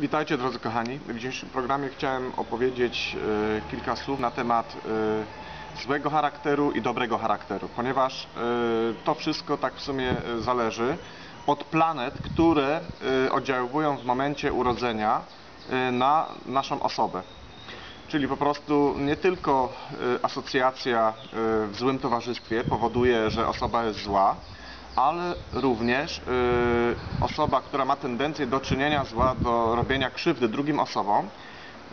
Witajcie drodzy kochani. W dzisiejszym programie chciałem opowiedzieć e, kilka słów na temat e, złego charakteru i dobrego charakteru, ponieważ e, to wszystko tak w sumie zależy od planet, które oddziałują w momencie urodzenia na naszą osobę. Czyli po prostu nie tylko asocjacja w złym towarzystwie powoduje, że osoba jest zła, ale również y, osoba, która ma tendencję do czynienia zła, do robienia krzywdy drugim osobom,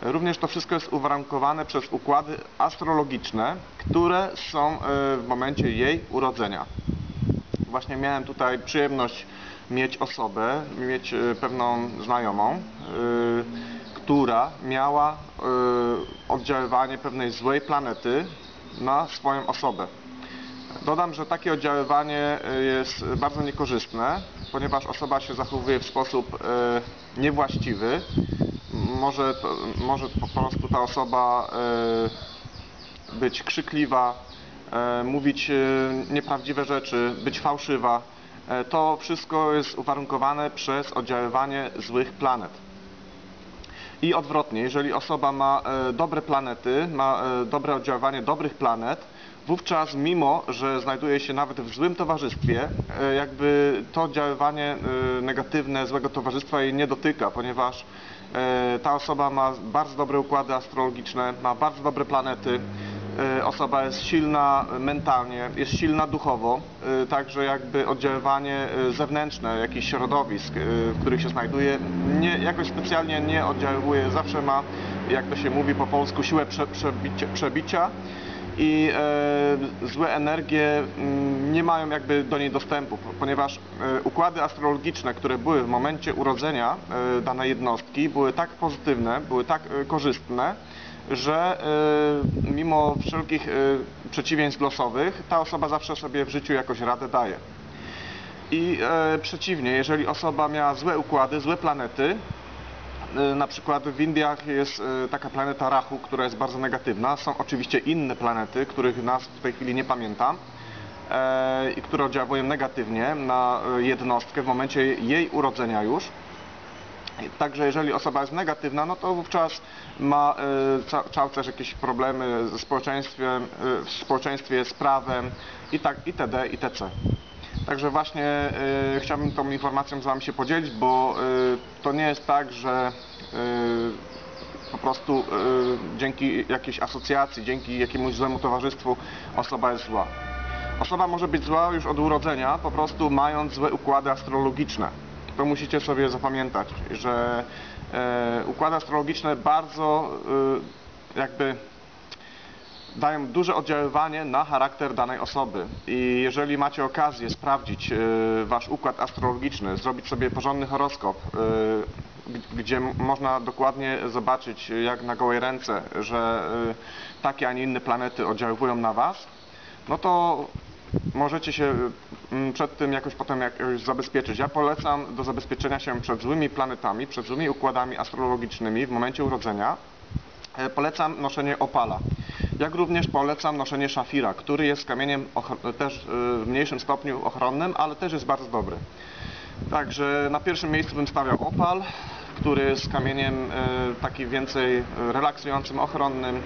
również to wszystko jest uwarunkowane przez układy astrologiczne, które są y, w momencie jej urodzenia. Właśnie miałem tutaj przyjemność mieć osobę, mieć y, pewną znajomą, która miała oddziaływanie pewnej złej planety na swoją osobę. Dodam, że takie oddziaływanie y, jest bardzo niekorzystne, ponieważ osoba się zachowuje w sposób y, niewłaściwy. Może, może po prostu ta osoba y, być krzykliwa, mówić nieprawdziwe rzeczy, być fałszywa. To wszystko jest uwarunkowane przez oddziaływanie złych planet. I odwrotnie, jeżeli osoba ma e, dobre planety, ma e, dobre oddziaływanie dobrych planet, wówczas mimo, że znajduje się nawet w złym towarzystwie, e, jakby to oddziaływanie negatywne złego towarzystwa jej nie dotyka, ponieważ ta osoba ma bardzo dobre układy astrologiczne, ma bardzo dobre planety, osoba jest silna mentalnie, jest silna duchowo, e, także jakby oddziaływanie e, zewnętrzne, jakichś środowisk, w których się znajduje, nie, jakoś specjalnie nie oddziałuje, zawsze ma, jak to się mówi po polsku, siłę prze, przebicia, przebicia i e, złe energie mm, nie mają jakby do niej dostępu, po- ponieważ układy astrologiczne, które były w momencie urodzenia danej jednostki, były tak pozytywne, były tak korzystne, że e, mimo wszelkich e, przeciwieństw losowych, ta osoba zawsze sobie w życiu jakoś radę daje. I e, przeciwnie, jeżeli osoba miała złe układy, złe planety, e, na przykład w Indiach jest e, taka planeta Rahu, która jest bardzo negatywna. Są oczywiście inne planety, których nazw w tej chwili nie pamiętam e, i które oddziałują negatywnie na e, jednostkę w momencie jej urodzenia już. Także jeżeli osoba jest negatywna, no to wówczas ma ca- cały czas jakieś problemy ze społeczeństwem, e, w społeczeństwie z prawem i tak itd. itc. Także właśnie e, chciałbym tą informacją z Wami się podzielić, bo e, to nie jest tak, że e, po prostu e, dzięki jakiejś asocjacji, dzięki jakiemuś złemu towarzystwu osoba jest zła. Osoba może być zła już od urodzenia, po prostu mając złe układy astrologiczne. To musicie sobie zapamiętać, że e, układy astrologiczne bardzo e, jakby dają duże oddziaływanie na charakter danej osoby. I jeżeli macie okazję sprawdzić e, wasz układ astrologiczny, zrobić sobie porządny horoskop, gdzie można dokładnie zobaczyć, jak na gołej ręce, że takie, a nie inne planety oddziaływują na was, no to możecie się mm, przed tym jakoś potem jakoś zabezpieczyć. Ja polecam do zabezpieczenia się przed złymi planetami, przed złymi układami astrologicznymi w momencie urodzenia. E, Polecam noszenie opala. Jak również polecam noszenie szafira, który jest kamieniem też e, w mniejszym stopniu ochronnym, ale też jest bardzo dobry. Także na pierwszym miejscu bym stawiał opal, który jest kamieniem e, taki więcej e, relaksującym, ochronnym. E,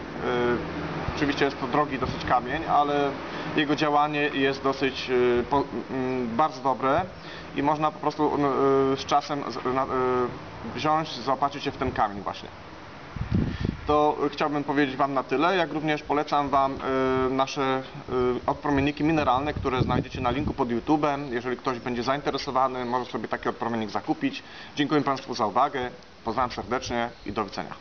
Oczywiście jest to drogi dosyć kamień, ale jego działanie jest dosyć bardzo dobre i można po prostu no, z czasem z- wziąć, zaopatrzyć się w ten kamień właśnie to chciałbym powiedzieć Wam na tyle, jak również polecam Wam y, nasze y, odpromienniki mineralne, które znajdziecie na linku pod YouTube'em. Jeżeli ktoś będzie zainteresowany, może sobie taki odpromiennik zakupić. Dziękuję Państwu za uwagę, pozdrawiam serdecznie i do widzenia.